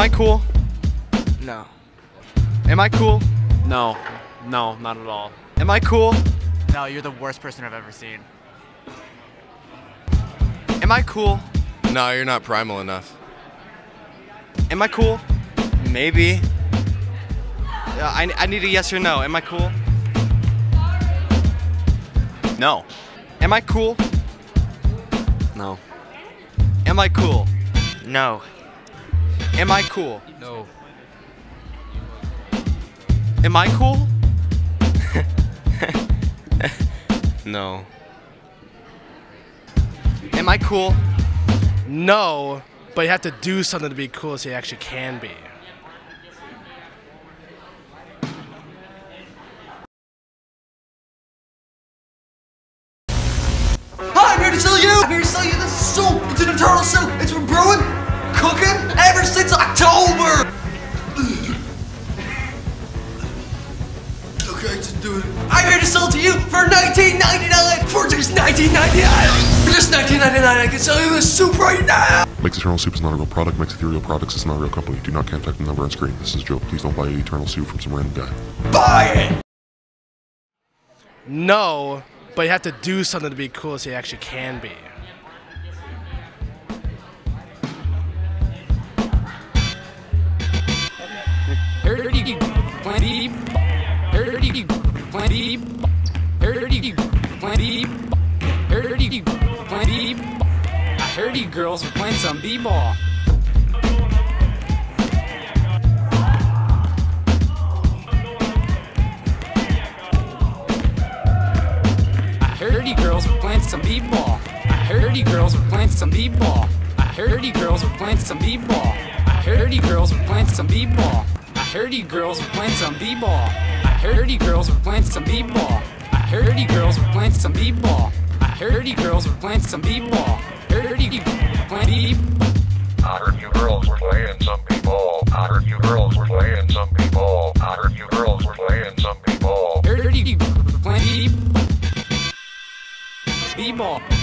I cool? No. Am I cool? No, no, not at all. Am I cool? No, you're the worst person I've ever seen. Am I cool? No, you're not primal enough. Am I cool? Maybe. Uh, I, I need a yes or no. Am I cool? No. Am I cool? No. Am I cool? No. Am I cool? No. Am I cool? No. Am I cool? No, but you have to do something to be cool so you actually can be. Hi, I'm here to sell you! I'm here to sell you this soup! It's an eternal soup! It's been brewing, I'm here to sell to you for $19.99! For just $19.99! For just $19.99, I can sell you this soup right now! Mix Eternal Soup is not a real product. Mix Ethereal Products is not a real company. Do not contact the number on screen. This is a joke. Please don't buy Eternal Soup from some random guy. Buy it! No, but you have to do something to be cool so you actually can be. Dirty. Dirty plenty. Dirty. Dirty plenty. I heard you girls were playing some b-ball. I heard you girls were playing some b-ball. I heard you girls were playing some b-ball. I heard you girls were playing some b-ball. I heard you girls were playing some b-ball. I heard you girls were playing some b-ball. I heard you girls were playing some b-ball. I heard you girls were playing some b-ball. I heard you girls were playing some b-ball. Heard you playing b-ball. I heard you girls were playing some b-ball. I heard you girls were playing some b-ball. I heard you girls were playing some b-ball. Heard you playing b-ball.